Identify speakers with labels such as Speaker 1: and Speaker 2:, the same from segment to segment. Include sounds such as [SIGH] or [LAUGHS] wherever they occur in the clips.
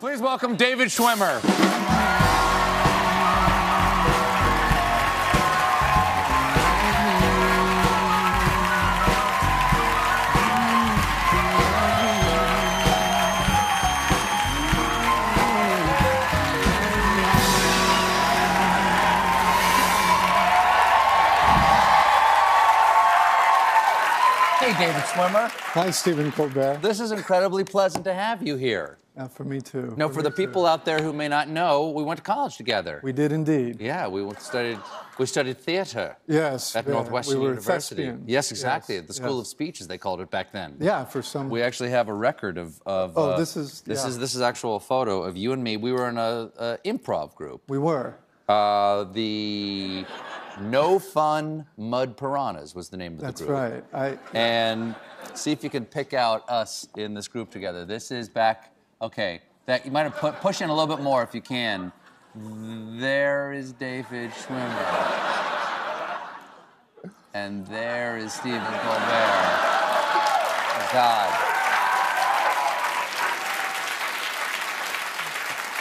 Speaker 1: Please welcome David Schwimmer. David Schwimmer.
Speaker 2: Hi, Stephen Colbert.
Speaker 1: This is incredibly pleasant to have you here.
Speaker 2: Uh, for me too.
Speaker 1: No, for
Speaker 2: me
Speaker 1: the
Speaker 2: too.
Speaker 1: people out there who may not know, we went to college together.
Speaker 2: We did indeed.
Speaker 1: yeah, we studied we studied theater
Speaker 2: Yes.
Speaker 1: at
Speaker 2: yeah,
Speaker 1: Northwestern
Speaker 2: we were
Speaker 1: University.
Speaker 2: thespians.
Speaker 1: Yes, exactly.
Speaker 2: Yes,
Speaker 1: At the School
Speaker 2: yes.
Speaker 1: of Speech, as they called it back then.
Speaker 2: Yeah, for some.
Speaker 1: We actually have a record of. of
Speaker 2: Oh,
Speaker 1: uh,
Speaker 2: this is-
Speaker 1: this
Speaker 2: yeah.
Speaker 1: is this is actual photo of you and me. We were in a, a improv group.
Speaker 2: we were.
Speaker 1: Uh, the No Fun Mud Piranhas was the name of
Speaker 2: That's
Speaker 1: the group.
Speaker 2: That's right. I.
Speaker 1: And see if you can pick out us in this group together. This is back. Okay, that you might have put push in a little bit more if you can. There is David Schwimmer. And there is Stephen Colbert. Oh, God.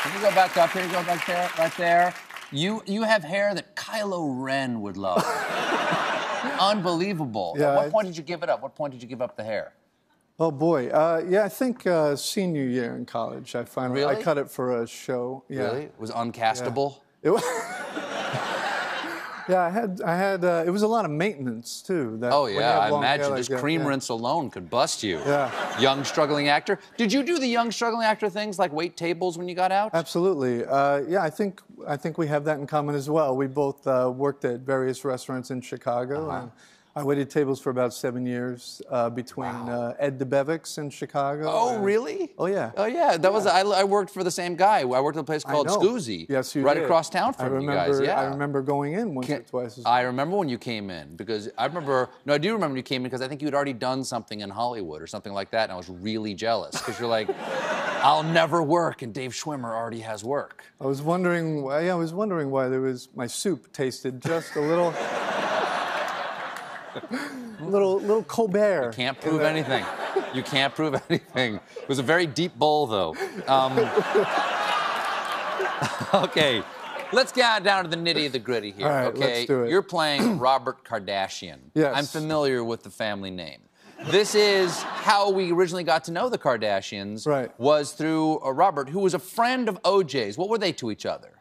Speaker 1: Can you go back up here? Go back there, right there. You you have hair that Kylo Ren would love. [LAUGHS] Unbelievable.
Speaker 2: Yeah,
Speaker 1: At what
Speaker 2: I-
Speaker 1: point did you give it up? What point did you give up the hair?
Speaker 2: Oh boy. Uh, yeah, I think uh, senior year in college. I finally.
Speaker 1: Really?
Speaker 2: I cut it for a show. Yeah.
Speaker 1: Really? It was uncastable?
Speaker 2: It was. [LAUGHS] yeah, I had. I had. Uh, it was a lot of maintenance too. That
Speaker 1: Oh yeah, I imagine
Speaker 2: like
Speaker 1: just
Speaker 2: that,
Speaker 1: cream
Speaker 2: yeah.
Speaker 1: rinse alone could bust you.
Speaker 2: Yeah.
Speaker 1: Young struggling actor. Did you do the young struggling actor things like wait tables when you got out?
Speaker 2: Absolutely. Uh, yeah, I think I think we have that in common as well. We both uh, worked at various restaurants in Chicago,
Speaker 1: Uh-huh.
Speaker 2: and I waited tables for about seven years uh, between uh, Ed Debevic's in Chicago.
Speaker 1: Oh
Speaker 2: and-
Speaker 1: really?
Speaker 2: Oh yeah.
Speaker 1: Oh yeah, that was I, I worked for the same guy. I worked at a place called. Scoozi.
Speaker 2: Yes, you
Speaker 1: right
Speaker 2: did.
Speaker 1: across town
Speaker 2: I
Speaker 1: from
Speaker 2: remember,
Speaker 1: you guys. Yeah.
Speaker 2: I remember going in once
Speaker 1: Can't-
Speaker 2: twice. As
Speaker 1: I remember when you came in because I remember. No, I do remember when you came in because I think you had already done something in Hollywood or something like that, and I was really jealous because you're like, [LAUGHS] I'll never work, and Dave Schwimmer already has work.
Speaker 2: I was wondering. Why, yeah, I was wondering why there was my soup tasted just a little, [LAUGHS] little, little Colbert.
Speaker 1: Can't prove anything. You can't prove [LAUGHS] anything. It was a very deep bowl, though. Um, [LAUGHS] okay, let's get down to the nitty of the gritty here.
Speaker 2: All right,
Speaker 1: okay,
Speaker 2: let's do it.
Speaker 1: you're playing [CLEARS THROAT] Robert Kardashian.
Speaker 2: Yes.
Speaker 1: I'm familiar with the family name. This is how we originally got to know the Kardashians.
Speaker 2: Right.
Speaker 1: Was through uh, Robert, who was a friend of OJ's. What were they to each other?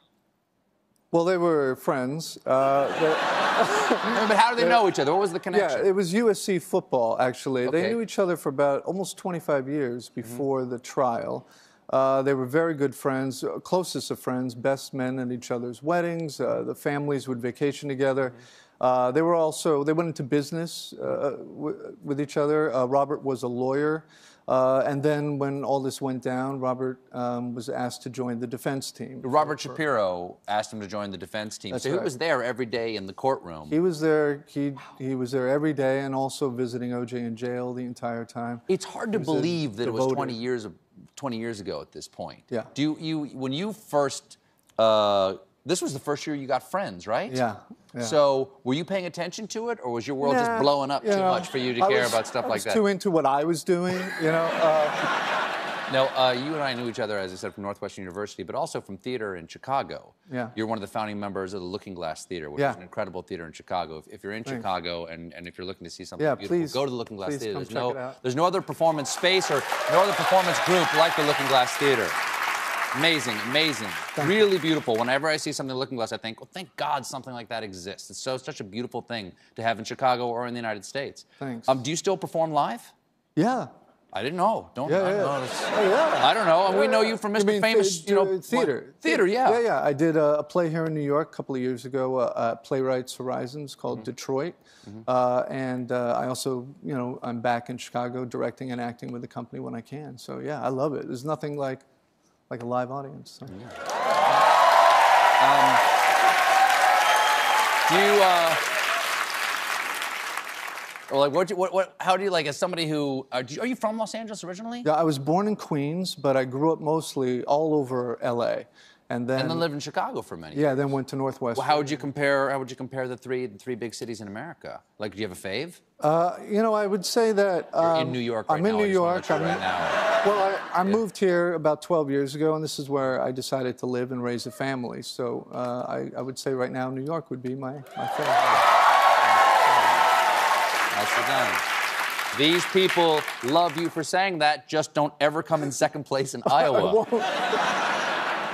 Speaker 2: Well, they were friends. Uh, they- [LAUGHS]
Speaker 1: but how do they know each other? What was the connection?
Speaker 2: Yeah, it was USC football, actually.
Speaker 1: Okay.
Speaker 2: They knew each other for about almost 25 years before the trial. Uh, they were very good friends, uh, closest of friends, best men at each other's weddings. Uh, the families would vacation together. Uh, they were also, they went into business uh, w- with each other. Uh, Robert was a lawyer. Uh, and then when all this went down, Robert um, was asked to join the defense team.
Speaker 1: Robert Shapiro asked him to join the defense team. So he was there every day in the courtroom.
Speaker 2: He was there. He he was there every day, and also visiting OJ in jail the entire time.
Speaker 1: It's hard to believe that it was 20 years of 20 years ago at this point.
Speaker 2: Yeah.
Speaker 1: Do you, you when you first uh, this was the first year you got friends, right?
Speaker 2: Yeah, yeah.
Speaker 1: So were you paying attention to it, or was your world just blowing up too
Speaker 2: know,
Speaker 1: much for you to
Speaker 2: I
Speaker 1: care
Speaker 2: was-
Speaker 1: about stuff
Speaker 2: I
Speaker 1: like
Speaker 2: was
Speaker 1: that?
Speaker 2: Too into what I was doing, you know. Uh, [LAUGHS]
Speaker 1: No, uh, you and I knew each other, as I said, from Northwestern University, but also from theater in Chicago.
Speaker 2: Yeah.
Speaker 1: You're one of the founding members of the Looking Glass Theater, which
Speaker 2: Yeah.
Speaker 1: is an incredible theater in Chicago. If, if you're in
Speaker 2: Thanks.
Speaker 1: Chicago and, and if you're looking to see something
Speaker 2: Yeah,
Speaker 1: beautiful,
Speaker 2: please-
Speaker 1: go to the Looking Glass Theater. There's no, there's no other performance space or no other performance group like the Looking Glass Theater. Amazing, amazing, really beautiful. Whenever I see something in Looking Glass, I think, well, thank God something like that exists. It's so such a beautiful thing to have in Chicago or in the United States.
Speaker 2: Thanks.
Speaker 1: Um, do you still perform live?
Speaker 2: yeah.
Speaker 1: I didn't know. Don't.
Speaker 2: Yeah,
Speaker 1: I don't
Speaker 2: yeah.
Speaker 1: know.
Speaker 2: Oh, yeah.
Speaker 1: I don't know. And we know you from Mr.
Speaker 2: mean
Speaker 1: Famous, you know,
Speaker 2: the theater.
Speaker 1: Theater, yeah.
Speaker 2: Yeah, yeah. I did a, a play here in New York a couple of years ago uh, at Playwrights Horizons called
Speaker 1: Mm-hmm.
Speaker 2: Detroit, uh, and uh, I also, you know, I'm back in Chicago directing and acting with the company when I can. So yeah, I love it. There's nothing like like a live audience. so.
Speaker 1: Do you, uh, or like, what, what, what, how do you, like, as somebody who, are you, are you from Los Angeles originally?
Speaker 2: Yeah, I was born in Queens, but I grew up mostly all over LA. And then,
Speaker 1: And then lived in Chicago for many years.
Speaker 2: yeah,
Speaker 1: years.
Speaker 2: then went to Northwestern.
Speaker 1: How would you compare? How would you compare the three the three big cities in America? Like, do you have a fave?
Speaker 2: Uh, you know, I would say that
Speaker 1: You're
Speaker 2: um,
Speaker 1: in New York right
Speaker 2: I'm in
Speaker 1: now.
Speaker 2: New York. I'm
Speaker 1: right now.
Speaker 2: Well, I, I moved here about 12 years ago, and this is where I decided to live and raise a family. So uh, I, I would say right now New York would be my, my favorite.
Speaker 1: Nicely done. These people love you for saying that. Just don't ever come in second place in [LAUGHS] Iowa.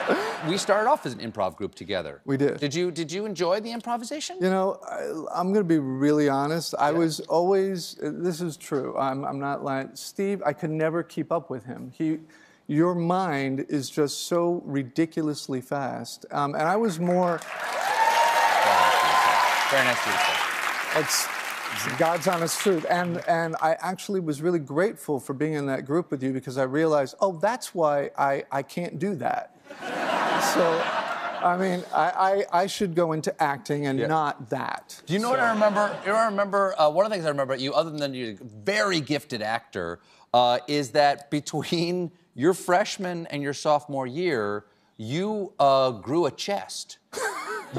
Speaker 1: [LAUGHS] we started off as an improv group together.
Speaker 2: We did.
Speaker 1: Did you Did you enjoy the improvisation?
Speaker 2: You know, I, I'm going to be really honest. I was always, this is true. I'm, I'm not lying. Steve, I could never keep up with him. He, your mind is just so ridiculously fast. Um, and I was more,
Speaker 1: Very nice to you.
Speaker 2: it's God's honest truth. And, and I actually was really grateful for being in that group with you because I realized, oh, that's why I, I can't do that. So, I mean, I, I, I should go into acting and
Speaker 1: Yeah.
Speaker 2: not that.
Speaker 1: Do you know what I remember? You know what I remember? Uh, one of the things I remember about you, other than you're a very gifted actor, uh, is that between your freshman and your sophomore year, you uh, grew a chest.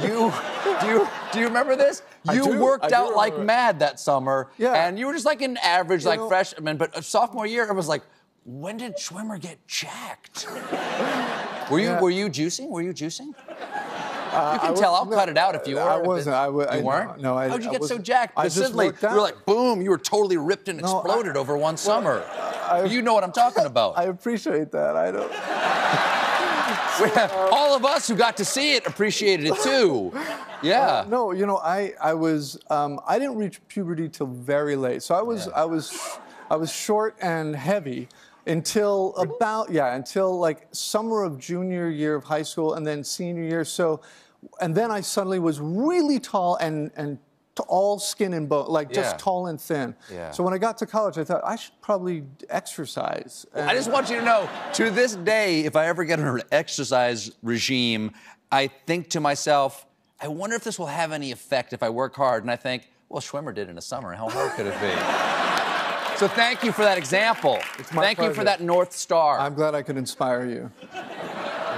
Speaker 1: You do you do you remember this? You
Speaker 2: do.
Speaker 1: worked out like mad that summer,
Speaker 2: Yeah.
Speaker 1: and you were just like an average like
Speaker 2: know-
Speaker 1: freshman. But uh, sophomore year, it was like, when did Schwimmer get jacked? [LAUGHS] were you
Speaker 2: Yeah.
Speaker 1: were you juicing? Were you juicing? Uh, you
Speaker 2: I
Speaker 1: can
Speaker 2: was-
Speaker 1: tell. I'll
Speaker 2: no,
Speaker 1: cut it out if uh, you were.
Speaker 2: I wasn't. I wa-
Speaker 1: You
Speaker 2: I-
Speaker 1: weren't.
Speaker 2: no, I-
Speaker 1: How'd you
Speaker 2: I
Speaker 1: get so jacked?
Speaker 2: I just
Speaker 1: suddenly
Speaker 2: worked
Speaker 1: you were
Speaker 2: out.
Speaker 1: like, boom! You were totally ripped and
Speaker 2: No, I-
Speaker 1: exploded over one summer.
Speaker 2: I-
Speaker 1: you know what I'm talking about. [LAUGHS]
Speaker 2: I appreciate that. I don't. [LAUGHS]
Speaker 1: All of us who got to see it appreciated it too. [LAUGHS] Uh, yeah.
Speaker 2: No, you know, I I was um, I didn't reach puberty till very late. So I was I was I was short and heavy until about yeah until like summer of junior year of high school and then senior year. So, and then I suddenly was really tall and and. All skin and bone, like just tall and thin.
Speaker 1: Yeah.
Speaker 2: So when I got to college, I thought I should probably exercise.
Speaker 1: I just want you to know, to this day, if I ever get an exercise regime, I think to myself, I wonder if this will have any effect if I work hard. And I think, well, Schwimmer did in the summer. How hard could it be? [LAUGHS] so thank you for that example.
Speaker 2: my
Speaker 1: Thank you for that North Star.
Speaker 2: I'm glad I could inspire you.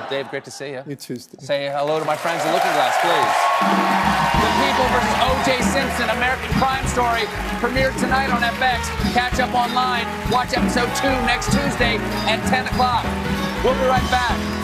Speaker 1: Dave, great to see you.
Speaker 2: You too, Steve.
Speaker 1: Say hello to my friends at Looking Glass, please. The People versus O.J. Simpson, American Crime Story, premiered tonight on FX. Catch up online. Watch episode two next Tuesday at 10 o'clock. We'll be right back.